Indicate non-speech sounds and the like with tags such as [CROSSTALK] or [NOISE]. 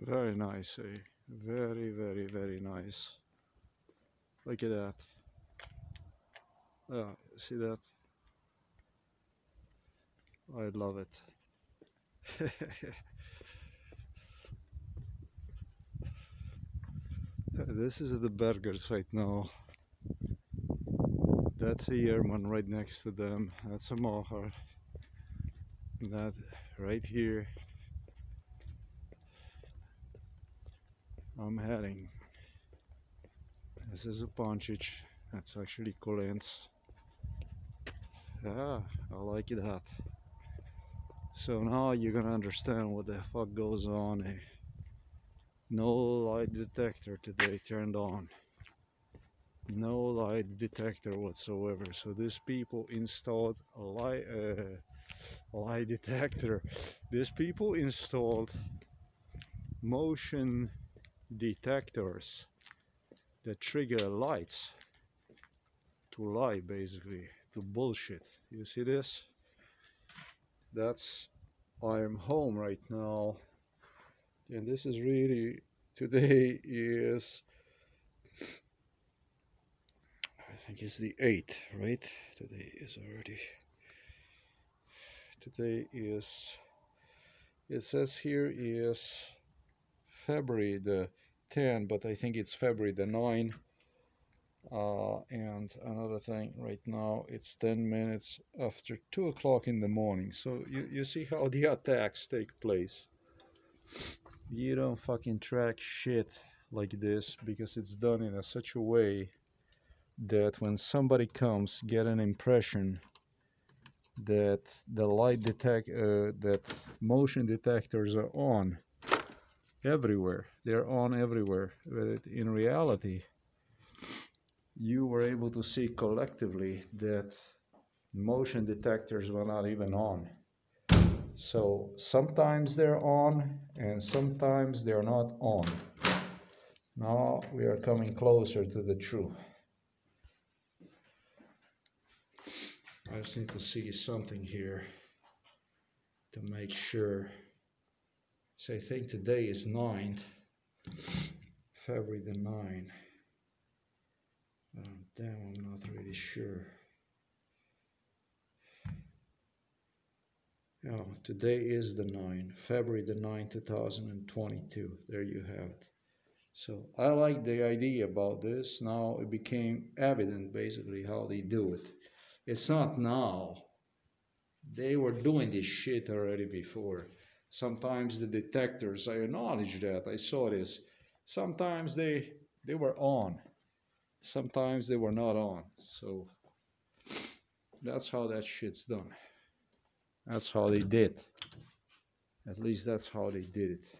Very nice, eh? Very, very, very nice. Look at that. Yeah, see that? I love it. [LAUGHS] this is the Bergers right now. That's a Yerman right next to them. That's a Mohar. That right here. I'm heading. This is a Pancic. That's actually Kolenc. Yeah, I like that. So now you're gonna understand what the fuck goes on. Eh? No light detector today turned on. No light detector whatsoever. So these people installed a light, uh, light detector. These people installed motion detectors that trigger lights to lie basically to bullshit. You see this? That's I'm home right now. And this is really today is I think it's the 8th right? Today is already today is it says here is February the 10 but I think it's February the 9 uh, and another thing right now it's 10 minutes after 2 o'clock in the morning. So you, you see how the attacks take place? You don't fucking track shit like this because it's done in a such a way that when somebody comes get an impression that the light detect uh, that motion detectors are on everywhere. They're on everywhere. But in reality, you were able to see collectively that motion detectors were not even on. So sometimes they're on and sometimes they're not on. Now we are coming closer to the truth. I just need to see something here to make sure. So I think today is 9th, February the 9th. Um, damn, I'm not really sure. Oh, today is the 9th, February the 9th, 2022. There you have it. So I like the idea about this. Now it became evident basically how they do it. It's not now. They were doing this shit already before. Sometimes the detectors, I acknowledge that, I saw this. Sometimes they they were on. Sometimes they were not on. So that's how that shit's done. That's how they did. At least that's how they did it.